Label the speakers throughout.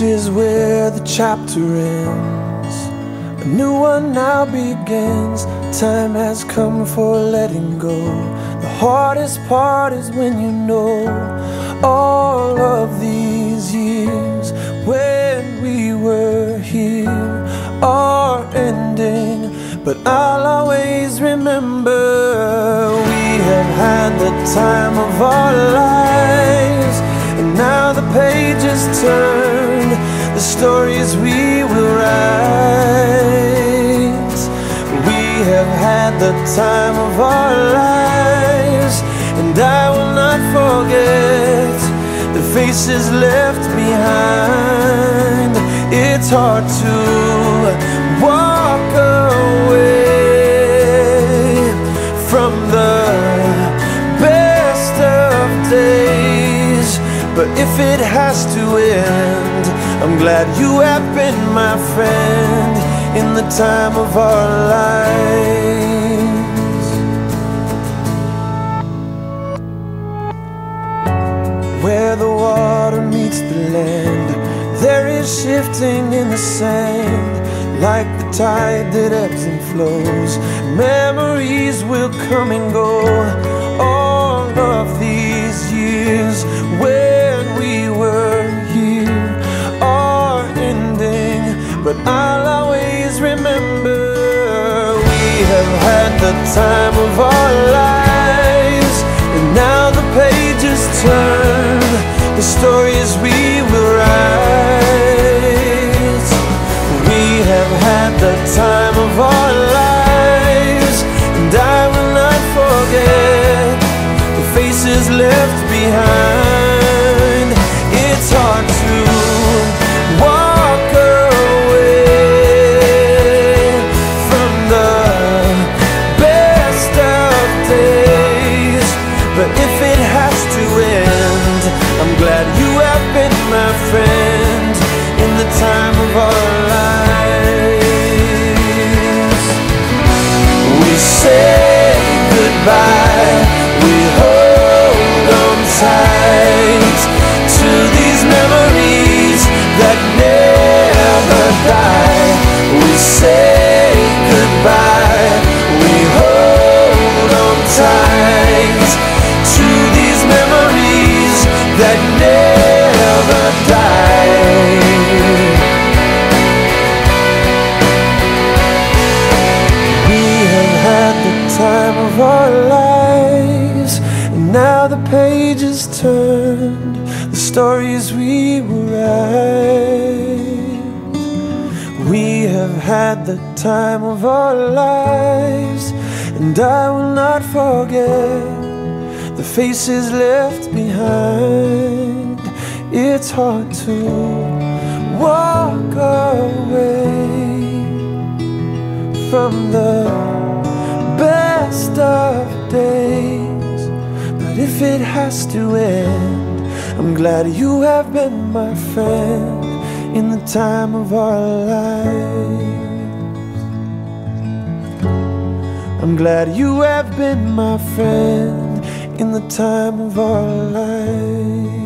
Speaker 1: is where the chapter ends. A new one now begins. Time has come for letting go. The hardest part is when you know all of these years when we were here are ending. But I'll always remember we have had the time of our lives. The stories we will write. We have had the time of our lives, and I will not forget the faces left behind. It's hard to walk away from the best of days. But if it has to end, I'm glad you have been my friend in the time of our lives. Where the water meets the land, there is shifting in the sand, like the tide that ebbs and flows. Memories will come and go. Have had the time of our lives, and now the pages turn, the stories we will write. We have had the time of our lives, and I will not forget the faces left behind. Goodbye, stories we were write. We have had the time of our lives, and I will not forget the faces left behind. It's hard to walk away from the best of days. But if it has to end, I'm glad you have been my friend in the time of our lives. I'm glad you have been my friend in the time of our lives.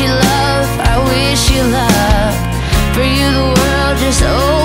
Speaker 2: you love, I wish you love. For you, the world just opens.